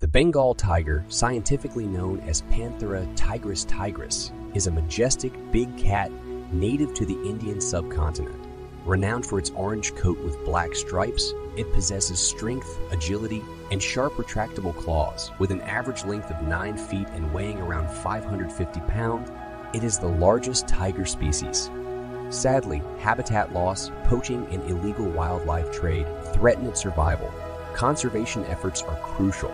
The Bengal tiger, scientifically known as Panthera tigris tigris, is a majestic big cat native to the Indian subcontinent. Renowned for its orange coat with black stripes, it possesses strength, agility, and sharp retractable claws. With an average length of 9 feet and weighing around 550 pounds, it is the largest tiger species. Sadly, habitat loss, poaching, and illegal wildlife trade threaten its survival. Conservation efforts are crucial